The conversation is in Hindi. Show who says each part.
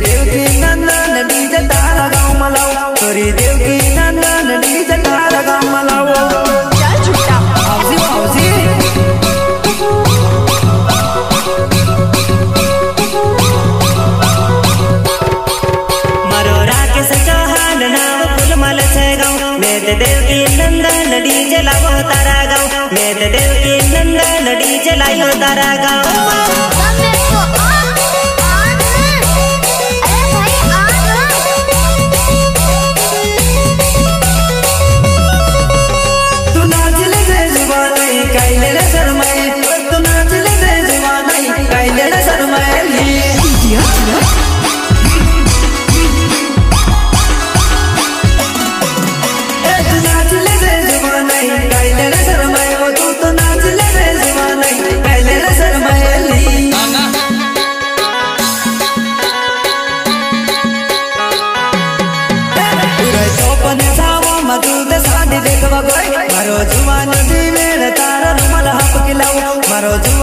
Speaker 1: देवकी नंदन डीजे तारा गाँव मलाओ। तोरी देवकी नंदन डीजे तारा गाँव मलाओ। चल
Speaker 2: छुट्टा
Speaker 3: मरो राकेश चौहान नाम फुल मल से गाँव मैं ते देवकी नंदन डीजे लाओ तारा गाँव मैं ते देवकी नंदन डीजे लाओ तारा गाँव
Speaker 1: मधु दे साथ देखवा गई मारो जुवानी